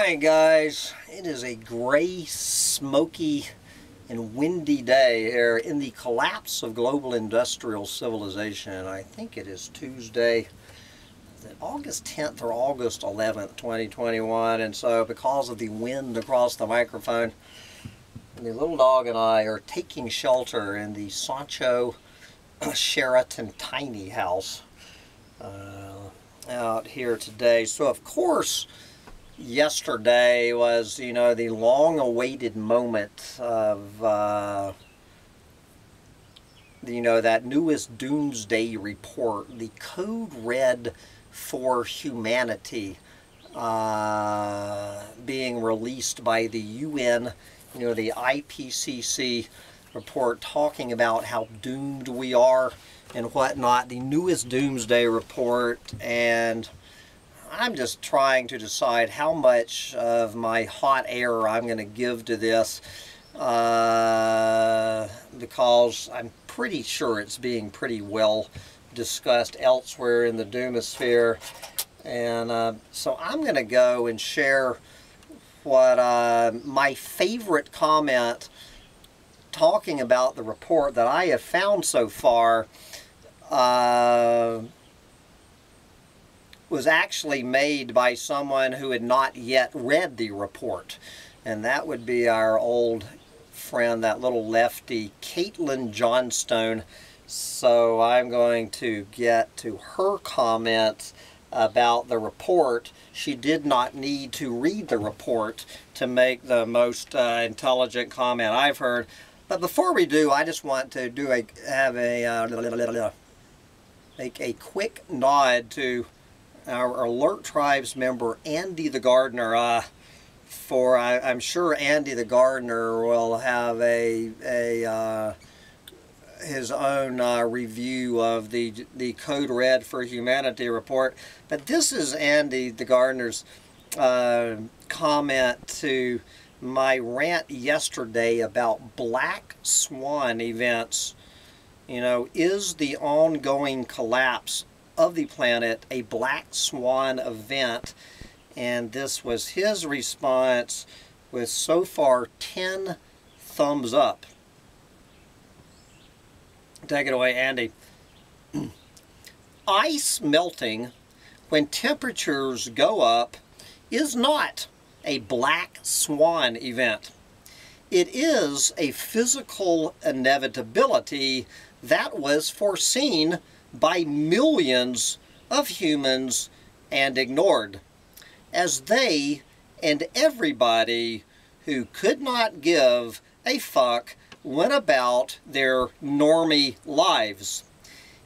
Alright guys, it is a gray, smoky, and windy day here in the collapse of global industrial civilization. I think it is Tuesday, August 10th or August 11th, 2021. And so because of the wind across the microphone, the little dog and I are taking shelter in the Sancho Sheraton tiny house uh, out here today. So of course, yesterday was, you know, the long-awaited moment of, uh, you know, that newest doomsday report, the Code Red for Humanity, uh, being released by the UN, you know, the IPCC report talking about how doomed we are and whatnot, the newest doomsday report, and I'm just trying to decide how much of my hot air I'm going to give to this uh, because I'm pretty sure it's being pretty well discussed elsewhere in the doomosphere. And uh, so I'm going to go and share what uh, my favorite comment talking about the report that I have found so far uh, was actually made by someone who had not yet read the report. And that would be our old friend, that little lefty, Caitlin Johnstone. So I'm going to get to her comments about the report. She did not need to read the report to make the most uh, intelligent comment I've heard. But before we do, I just want to do a have a uh, make a quick nod to our Alert Tribes member, Andy the Gardener. Uh, for I, am sure Andy the Gardener will have a a uh, his own uh, review of the the Code Red for Humanity report. But this is Andy the Gardener's uh, comment to my rant yesterday about black swan events. You know, is the ongoing collapse of the planet a black swan event and this was his response with so far 10 thumbs up. Take it away, Andy. Ice melting when temperatures go up is not a black swan event. It is a physical inevitability that was foreseen by millions of humans and ignored, as they and everybody who could not give a fuck went about their normie lives.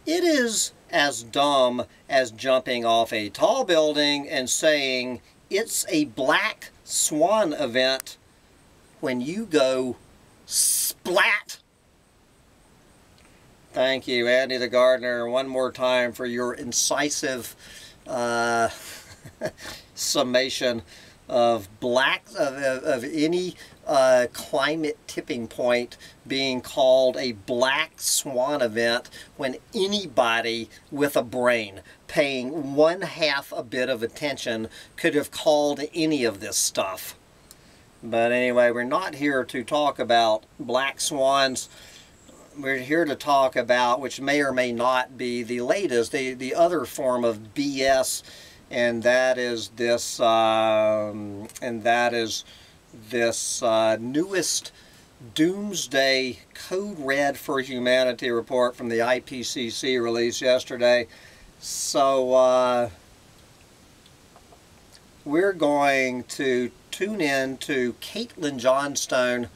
It is as dumb as jumping off a tall building and saying it's a black swan event when you go splat Thank you, Andy the Gardener, one more time for your incisive uh, summation of black of, of any uh, climate tipping point being called a black swan event when anybody with a brain paying one half a bit of attention could have called any of this stuff. But anyway, we're not here to talk about black swans we're here to talk about, which may or may not be the latest, the, the other form of BS, and that is this, um, and that is this uh, newest Doomsday Code Red for Humanity report from the IPCC released yesterday. So uh, we're going to tune in to Caitlin Johnstone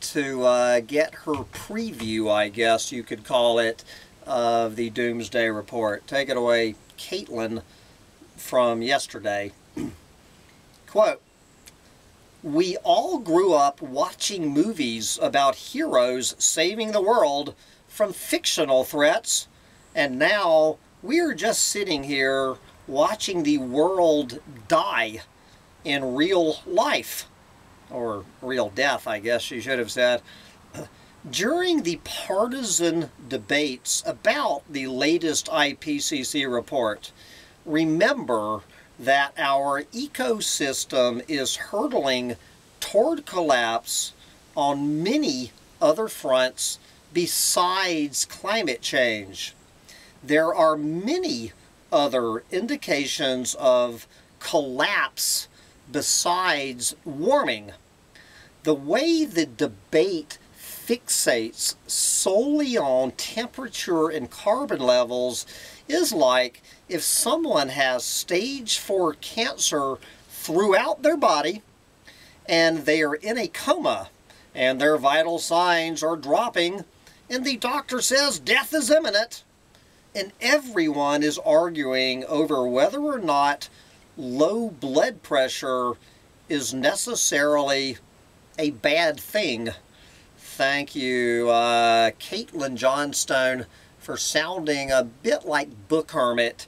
to uh, get her preview, I guess you could call it, of the Doomsday Report. Take it away, Caitlin, from yesterday. Quote, We all grew up watching movies about heroes saving the world from fictional threats, and now we're just sitting here watching the world die in real life or real death, I guess she should have said, during the partisan debates about the latest IPCC report, remember that our ecosystem is hurtling toward collapse on many other fronts besides climate change. There are many other indications of collapse besides warming. The way the debate fixates solely on temperature and carbon levels is like if someone has stage 4 cancer throughout their body and they are in a coma and their vital signs are dropping and the doctor says death is imminent and everyone is arguing over whether or not low blood pressure is necessarily a bad thing. Thank you, uh, Caitlin Johnstone, for sounding a bit like Book Hermit.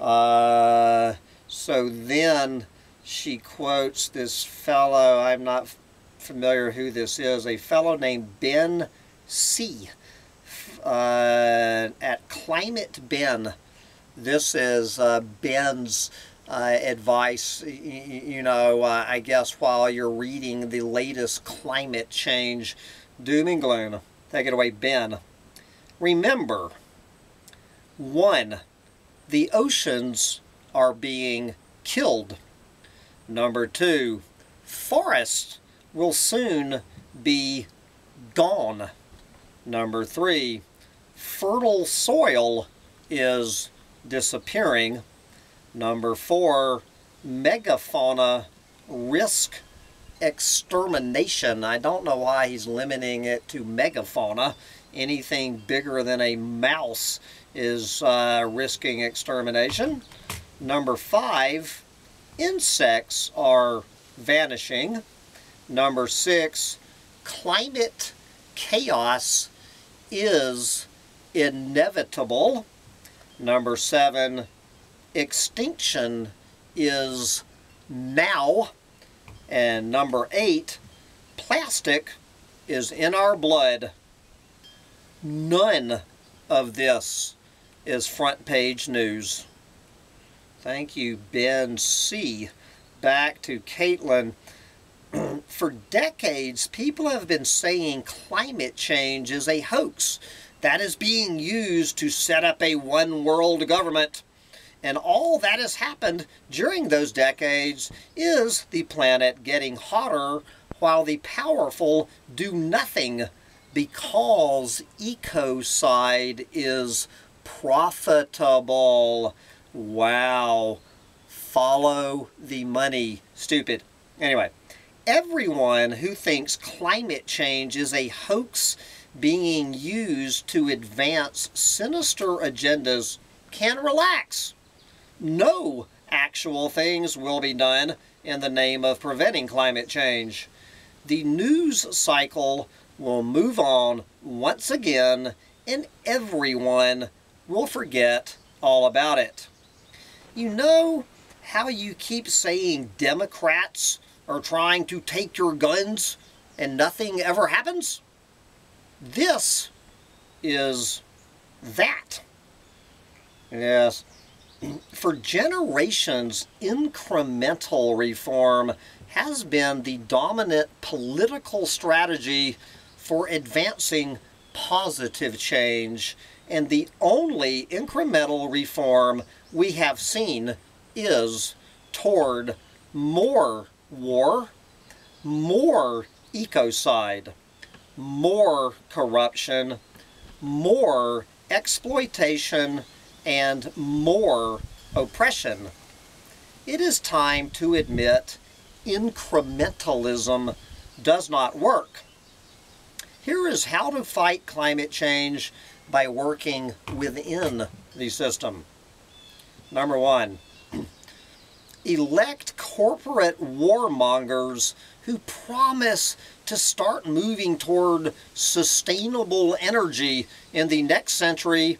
Uh, so then she quotes this fellow, I'm not familiar who this is, a fellow named Ben See. Uh, at Climate Ben. This is uh, Ben's uh, advice, you, know, uh, I guess while you're reading the latest climate change doom and gloom. Take it away, Ben. Remember, one, the oceans are being killed. Number two, forests will soon be gone. Number three, fertile soil is disappearing. Number four, megafauna risk extermination. I don't know why he's limiting it to megafauna. Anything bigger than a mouse is uh, risking extermination. Number five, insects are vanishing. Number six, climate chaos is inevitable. Number seven, extinction is now. And number eight, plastic is in our blood. None of this is front page news. Thank you, Ben See. Back to Caitlin. For decades, people have been saying climate change is a hoax that is being used to set up a one world government. And all that has happened during those decades is the planet getting hotter while the powerful do nothing because ecocide is profitable. Wow. Follow the money. Stupid. Anyway, everyone who thinks climate change is a hoax being used to advance sinister agendas can relax no actual things will be done in the name of preventing climate change. The news cycle will move on once again and everyone will forget all about it. You know how you keep saying Democrats are trying to take your guns and nothing ever happens? This is that. Yes, for generations, incremental reform has been the dominant political strategy for advancing positive change. And the only incremental reform we have seen is toward more war, more ecocide, more corruption, more exploitation, and more oppression, it is time to admit incrementalism does not work. Here is how to fight climate change by working within the system. Number one, elect corporate warmongers who promise to start moving toward sustainable energy in the next century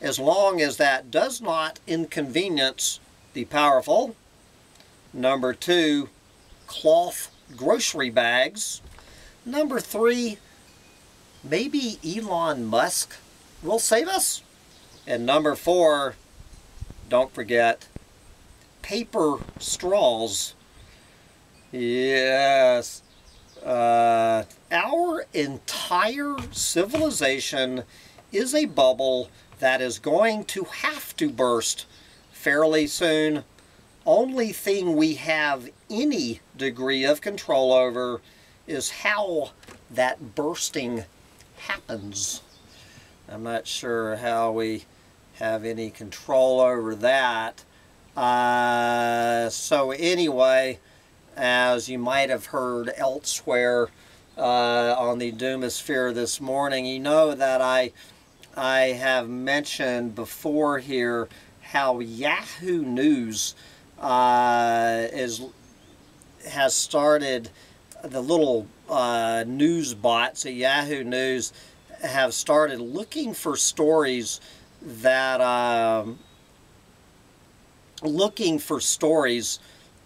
as long as that does not inconvenience the powerful. Number two, cloth grocery bags. Number three, maybe Elon Musk will save us. And number four, don't forget, paper straws. Yes. Uh, our entire civilization is a bubble that is going to have to burst fairly soon. Only thing we have any degree of control over is how that bursting happens. I'm not sure how we have any control over that. Uh, so anyway, as you might have heard elsewhere uh, on the Doomosphere this morning, you know that I I have mentioned before here how Yahoo News uh, is has started the little uh, news bots at Yahoo News have started looking for stories that um, looking for stories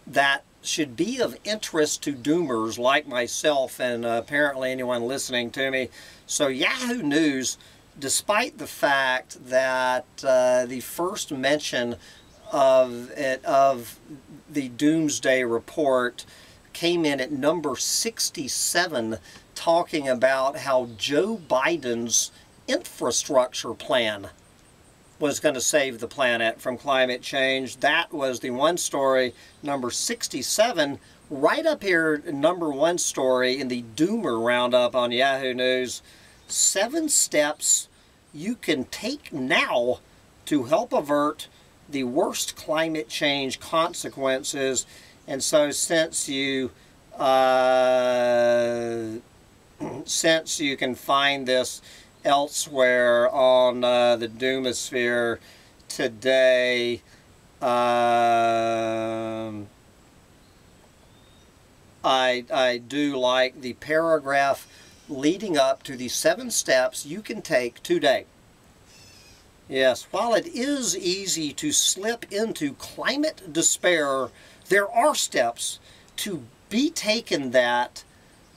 that should be of interest to doomers like myself and uh, apparently anyone listening to me. So Yahoo News, despite the fact that uh, the first mention of it of the Doomsday Report came in at number 67 talking about how Joe Biden's infrastructure plan was going to save the planet from climate change. That was the one story, number 67, right up here, number one story in the Doomer Roundup on Yahoo News. Seven steps you can take now to help avert the worst climate change consequences. And so since you uh, since you can find this elsewhere on uh, the Doomosphere today. Um, I, I do like the paragraph leading up to the seven steps you can take today. Yes, while it is easy to slip into climate despair, there are steps to be taken that,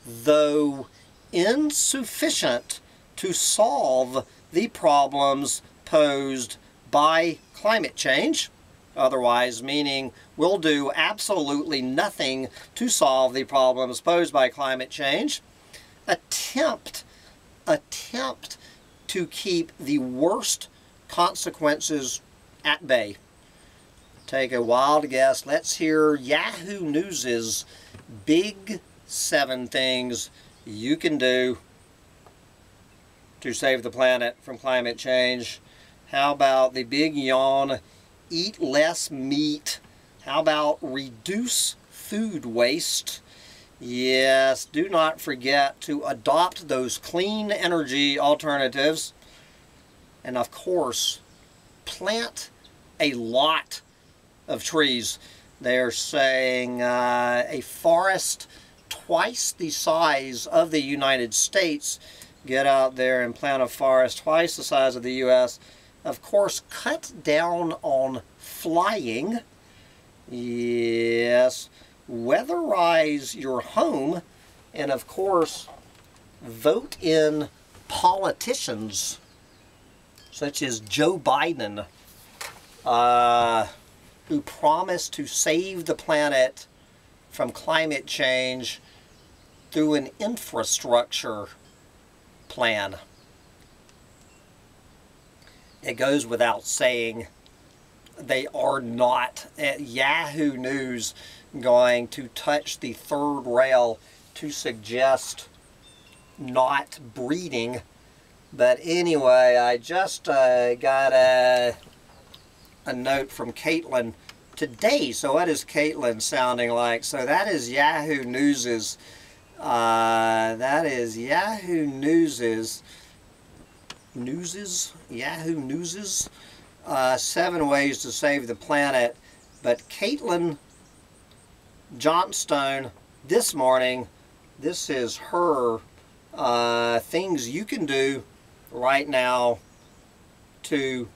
though insufficient, to solve the problems posed by climate change. Otherwise, meaning we'll do absolutely nothing to solve the problems posed by climate change. Attempt, attempt to keep the worst consequences at bay. Take a wild guess. Let's hear Yahoo News's big seven things you can do to save the planet from climate change? How about the big yawn, eat less meat? How about reduce food waste? Yes, do not forget to adopt those clean energy alternatives. And of course, plant a lot of trees. They're saying uh, a forest twice the size of the United States get out there and plant a forest twice the size of the U.S. Of course, cut down on flying. Yes. Weatherize your home. And of course, vote in politicians such as Joe Biden, uh, who promised to save the planet from climate change through an infrastructure plan. It goes without saying they are not at Yahoo News going to touch the third rail to suggest not breeding. But anyway, I just uh, got a, a note from Caitlin today. So what is Caitlin sounding like? So that is Yahoo News's uh, that is Yahoo News's News's Yahoo News's uh, seven ways to save the planet. But Caitlin Johnstone this morning, this is her uh, things you can do right now to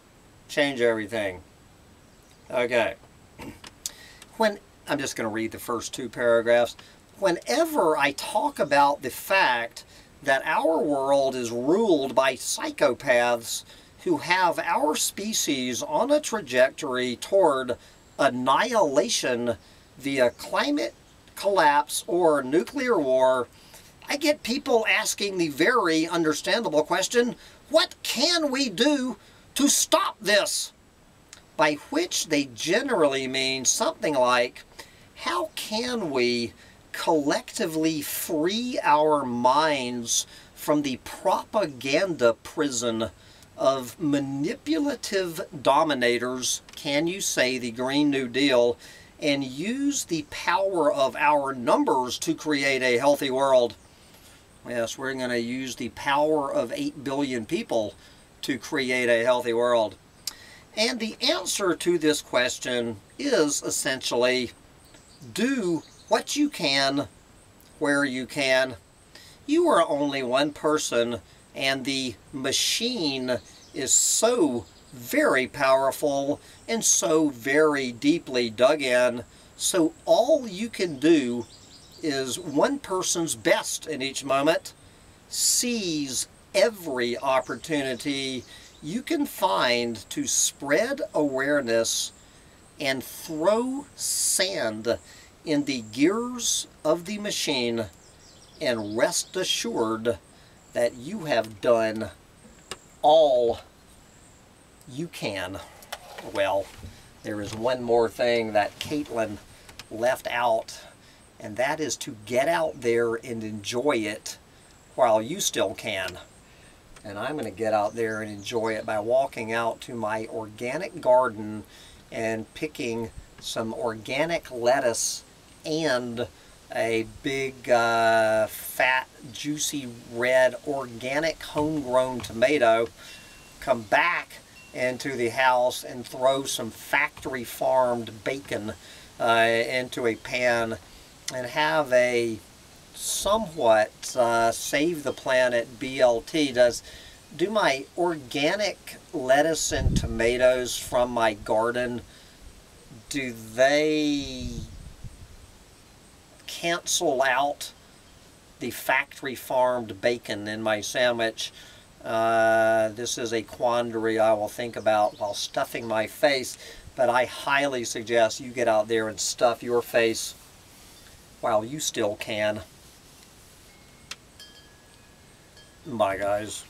change everything. Okay. When I'm just going to read the first two paragraphs whenever I talk about the fact that our world is ruled by psychopaths who have our species on a trajectory toward annihilation via climate collapse or nuclear war, I get people asking the very understandable question, what can we do to stop this? By which they generally mean something like, how can we collectively free our minds from the propaganda prison of manipulative dominators, can you say the Green New Deal, and use the power of our numbers to create a healthy world. Yes, we're going to use the power of 8 billion people to create a healthy world. And the answer to this question is essentially do what you can where you can. You are only one person and the machine is so very powerful and so very deeply dug in. So all you can do is one person's best in each moment, seize every opportunity you can find to spread awareness and throw sand in the gears of the machine and rest assured that you have done all you can. Well, there is one more thing that Caitlin left out, and that is to get out there and enjoy it while you still can. And I'm going to get out there and enjoy it by walking out to my organic garden and picking some organic lettuce and a big uh, fat juicy red organic homegrown tomato come back into the house and throw some factory farmed bacon uh, into a pan and have a somewhat uh, save the planet BLT does do my organic lettuce and tomatoes from my garden do they cancel out the factory farmed bacon in my sandwich. Uh, this is a quandary I will think about while stuffing my face, but I highly suggest you get out there and stuff your face while you still can. Bye guys.